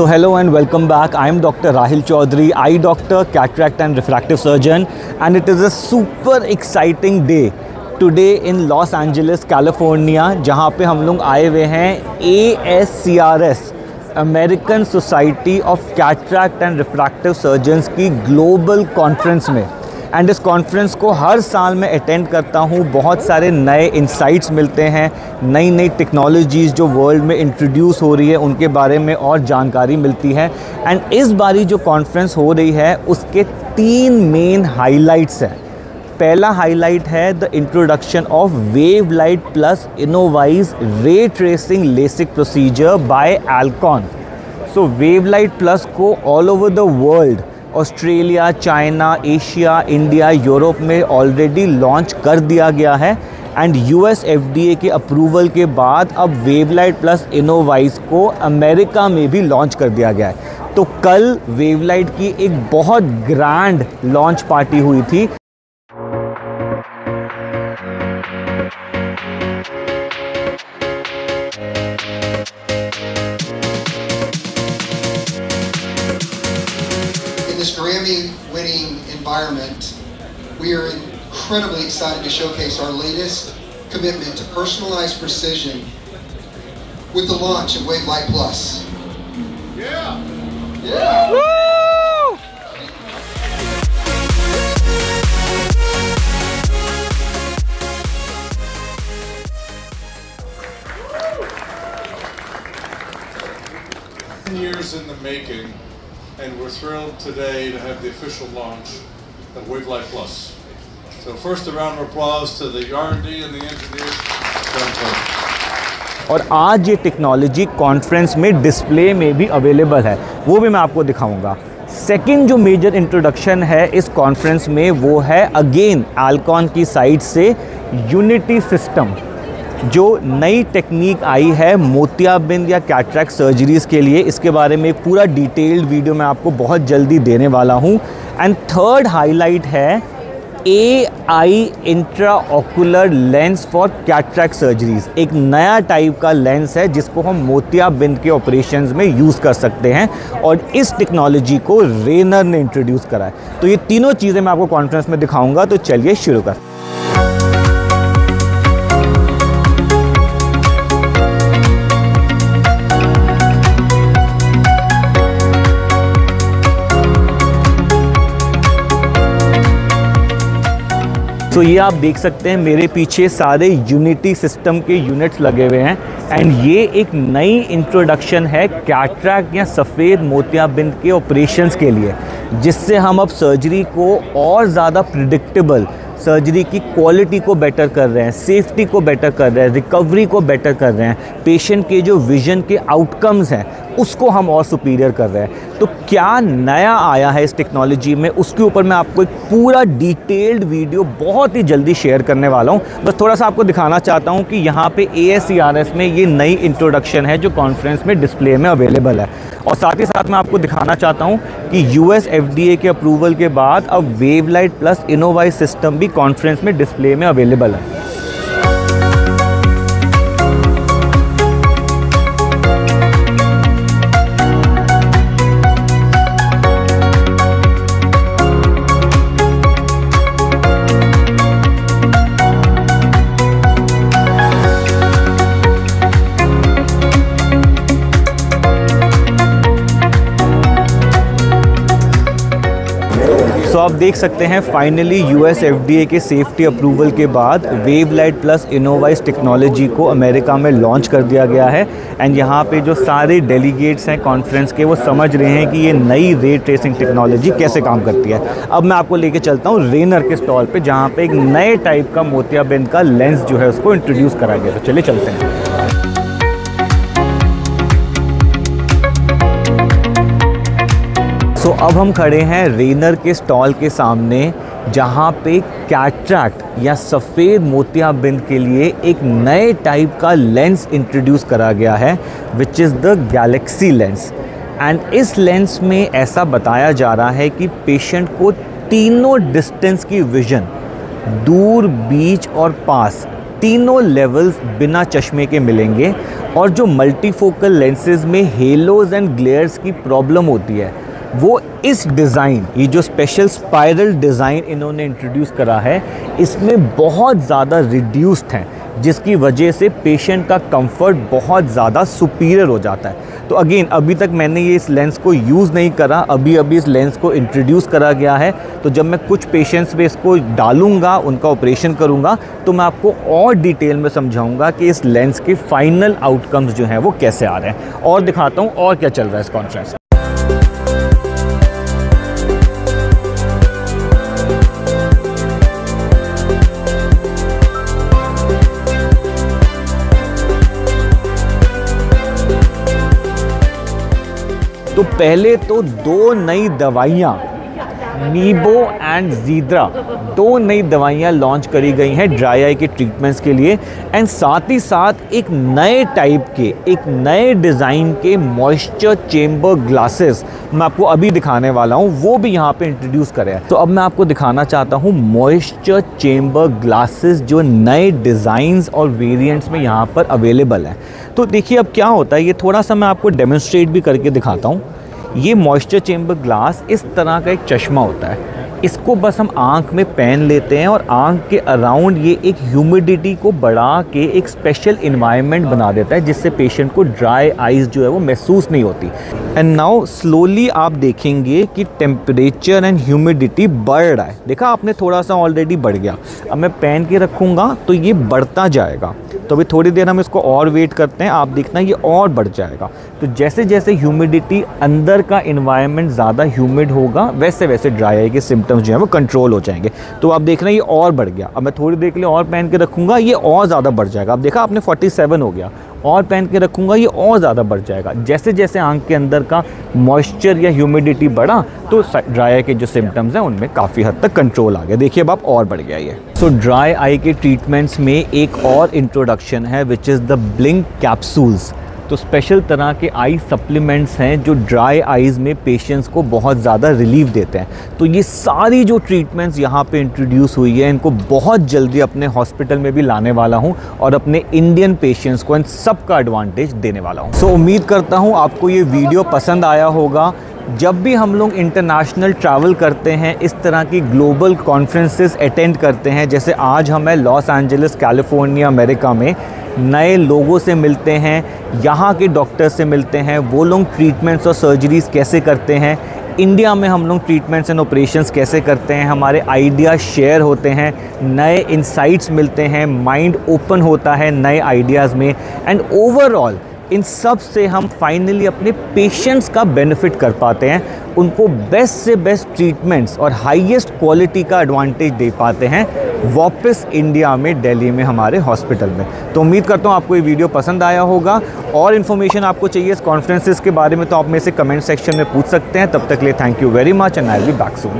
So hello and welcome back I am doctor Rahil Chaudhary I doctor cataract and refractive surgeon and it is a super exciting day today in Los Angeles California जहाँ पे हम लोग आए हुए हैं A S C R S American Society of cataract and refractive surgeons की global conference में। And इस कॉन्फ्रेंस को हर साल मैं अटेंड करता हूँ। बहुत सारे नए इंसाइट्स मिलते हैं। नई नई टेक्नोलॉजीज़ जो वर्ल्ड में इंट्रोड्यूस हो रही है, उनके बारे में और जानकारी मिलती है। एंड इस बारी जो कॉन्फ्रेंस हो रही है, उसके तीन मेन हाइलाइट्स हैं। पहला हाईलाइट है the introduction of WaveLight plus InnovEyes ray tracing LASIK procedure by Alcon so WaveLight plus को all over the world Australia, China, Asia, India, Europe में ऑलरेडी लॉन्च कर दिया गया है। And U S F D A के approval के बाद अब वेवलाइट प्लस इनोवाइस को अमेरिका में भी लॉन्च कर दिया गया है। तो कल वेवलाइट की एक बहुत ग्रैंड लॉन्च पार्टी हुई थी। Incredibly excited to showcase our latest commitment to personalized precision with the launch of Wave Light Plus. Yeah! Yeah! Woo! years in the making, and we're thrilled today to have the official launch of Wave WaveLight Plus. So first, a round of applause to the R&D and the engineers. और आज ये technology conference में display में भी available है। वो भी मैं आपको दिखाऊँगा। सेकेंड जो मेजर इंट्रोडक्शन है इस कॉन्फ्रेंस में वो है अगेन आलकॉन की साइड से यूनिटी सिस्टम जो नई टेक्निक आई है मोतियाबिंद या कैटरैक्ट सर्जरीज़ के लिए। इसके बारे में पूरा डिटेल्ड वीडियो मैं आपको बहुत जल्दी देने वाला हूँ। एंड थर्ड हाईलाइट है A I intraocular lens for cataract surgeries एक नया टाइप का लेंस है जिसको हम मोतियाबिंद के ऑपरेशन में यूज़ कर सकते हैं और इस टेक्नोलॉजी को रेनर ने इंट्रोड्यूस करा है। तो ये तीनों चीज़ें मैं आपको कॉन्फ्रेंस में दिखाऊँगा तो चलिए शुरू कर तो ये आप देख सकते हैं, मेरे पीछे सारे यूनिटी सिस्टम के यूनिट्स लगे हुए हैं। एंड ये एक नई इंट्रोडक्शन है कैटरैक्ट या सफ़ेद मोतियाबिंद के ऑपरेशंस के लिए, जिससे हम अब सर्जरी को और ज़्यादा प्रिडिक्टेबल सर्जरी की क्वालिटी को बेटर कर रहे हैं सेफ्टी को बेटर कर रहे हैं रिकवरी को बेटर कर रहे हैं। पेशेंट के जो विजन के आउटकम्स हैं उसको हम और सुपीरियर कर रहे हैं। तो क्या नया आया है इस टेक्नोलॉजी में? उसके ऊपर मैं आपको एक पूरा डिटेल्ड वीडियो बहुत ही जल्दी शेयर करने वाला हूँ। बस थोड़ा सा आपको दिखाना चाहता हूँ कि यहाँ पे ए में ये नई इंट्रोडक्शन है जो कॉन्फ्रेंस में डिस्प्ले में अवेलेबल है। और साथ ही साथ मैं आपको दिखाना चाहता हूँ कि यू एस के अप्रूवल के बाद अब wave light plus InnovEyes system भी कॉन्फ्रेंस में डिस्प्ले में अवेलेबल है। देख सकते हैं फाइनली यू एस के सेफ्टी अप्रूवल के बाद wave light plus InnovEyes technology को अमेरिका में लॉन्च कर दिया गया है। एंड यहाँ पे जो सारे डेलीगेट्स हैं कॉन्फ्रेंस के, वो समझ रहे हैं कि ये नई रे ट्रेसिंग टेक्नोलॉजी कैसे काम करती है। अब मैं आपको लेके चलता हूँ रेनर के स्टॉल पर जहाँ पे एक नए टाइप का मोतियाबिंद का लेंस जो है उसको इंट्रोड्यूस करा गया तो चलिए चलते हैं। सो so, अब हम खड़े हैं रेनर के स्टॉल के सामने जहाँ पे कैट्रैक्ट या सफ़ेद मोतियाबिंद के लिए एक नए टाइप का लेंस इंट्रोड्यूस करा गया है which is the Galaxy lens and इस लेंस में ऐसा बताया जा रहा है कि पेशेंट को तीनों डिस्टेंस की विज़न दूर बीच और पास तीनों लेवल्स बिना चश्मे के मिलेंगे। और जो मल्टीफोकल लेंसेज में हेलोज एंड ग्लेयर्स की प्रॉब्लम होती है वो इस डिज़ाइन, ये जो स्पेशल स्पाइरल डिज़ाइन इन्होंने इंट्रोड्यूस करा है, इसमें बहुत ज़्यादा रिड्यूस्ड हैं, जिसकी वजह से पेशेंट का कंफर्ट बहुत ज़्यादा सुपीरियर हो जाता है। तो अगेन अभी तक मैंने ये इस लेंस को यूज़ नहीं करा अभी अभी इस लेंस को इंट्रोड्यूस करा गया है। तो जब मैं कुछ पेशेंट्स पे इसको डालूँगा, उनका ऑपरेशन करूँगा तो मैं आपको और डिटेल में समझाऊँगा कि इस लेंस के फाइनल आउटकम्स जो हैं, वो कैसे आ रहे हैं। और दिखाता हूँ और क्या चल रहा है इस कॉन्फ्रेंस पहले तो दो नई दवाइयाँ, नीबो एंड जीद्रा, दो नई दवाइयाँ लॉन्च करी गई हैं ड्राई आई के ट्रीटमेंट्स के लिए एंड साथ ही साथ एक नए टाइप के, एक नए डिज़ाइन के मॉइस्चर चेम्बर ग्लासेस मैं आपको अभी दिखाने वाला हूँ, वो भी यहाँ पे इंट्रोड्यूस करे। तो अब मैं आपको दिखाना चाहता हूँ मॉइस्चर चेम्बर ग्लासेस जो नए डिज़ाइंस और वेरियंट्स में यहाँ पर अवेलेबल हैं। तो देखिए अब क्या होता है, ये थोड़ा सा मैं आपको डेमोन्स्ट्रेट भी करके दिखाता हूँ। ये मॉइस्चर चेम्बर ग्लास इस तरह का एक चश्मा होता है। इसको बस हम आँख में पहन लेते हैं और आँख के अराउंड ये एक ह्यूमिडिटी को बढ़ा के एक स्पेशल इन्वायरमेंट बना देता है, जिससे पेशेंट को ड्राई आइज़ जो है वो महसूस नहीं होती। एंड नाउ स्लोली आप देखेंगे कि टेम्परेचर एंड ह्यूमिडिटी बढ़ रहा है। देखा आपने थोड़ा सा ऑलरेडी बढ़ गया। अब मैं पहन के रखूँगा तो ये बढ़ता जाएगा। तो अभी थोड़ी देर हम इसको और वेट करते हैं, आप देखना ये और बढ़ जाएगा। तो जैसे जैसे ह्यूमिडिटी अंदर का इन्वायरमेंट ज़्यादा ह्यूमिड होगा वैसे वैसे ड्राई आई के सिम्टम्स जो हैं वो कंट्रोल हो जाएँगे। तो आप देख रहे हैं ये और बढ़ गया। अब मैं थोड़ी देर के लिए और पहन के रखूँगा, ये और ज़्यादा बढ़ जाएगा। अब देखा आपने 47 हो गया। और पहन के रखूँगा, ये और ज़्यादा बढ़ जाएगा। जैसे जैसे आँख के अंदर का मॉइस्चर या ह्यूमिडिटी बढ़ा तो ड्राई के जो सिम्टम्स हैं, उनमें काफ़ी हद तक कंट्रोल आ गया। देखिए अब आप और बढ़ गया ये। सो ड्राई आई के ट्रीटमेंट्स में एक और इंट्रोडक्शन है which is the blink capsules तो स्पेशल तरह के आई सप्लीमेंट्स हैं जो ड्राई आईज़ में पेशेंट्स को बहुत ज़्यादा रिलीफ देते हैं। तो ये सारी जो ट्रीटमेंट्स यहाँ पे इंट्रोड्यूस हुई है इनको बहुत जल्दी अपने हॉस्पिटल में भी लाने वाला हूँ और अपने इंडियन पेशेंट्स को इन सब का एडवांटेज देने वाला हूँ। सो so, उम्मीद करता हूँ आपको ये वीडियो पसंद आया होगा। जब भी हम लोग इंटरनेशनल ट्रैवल करते हैं इस तरह की ग्लोबल कॉन्फ्रेंसेस अटेंड करते हैं जैसे आज हम लॉस एंजलिस कैलिफ़ोर्निया अमेरिका में नए लोगों से मिलते हैं यहाँ के डॉक्टर से मिलते हैं, वो लोग ट्रीटमेंट्स और सर्जरीज़ कैसे करते हैं? इंडिया में हम लोग ट्रीटमेंट्स एंड ऑपरेशंस कैसे करते हैं? हमारे आइडिया शेयर होते हैं, नए इंसाइट्स मिलते हैं माइंड ओपन होता है नए आइडियाज़ में। एंड ओवरऑल इन सबसे हम फाइनली अपने पेशेंट्स का बेनिफिट कर पाते हैं। उनको बेस्ट से बेस्ट ट्रीटमेंट्स और हाईएस्ट क्वालिटी का एडवांटेज दे पाते हैं। वापस इंडिया में, दिल्ली में, हमारे हॉस्पिटल में। तो उम्मीद करता हूँ आपको ये वीडियो पसंद आया होगा। और इन्फॉर्मेशन आपको चाहिए इस कॉन्फ्रेंसिस के बारे में तो आप मेरे से कमेंट सेक्शन में पूछ सकते हैं। तब तक लिए thank you very much and I be back soon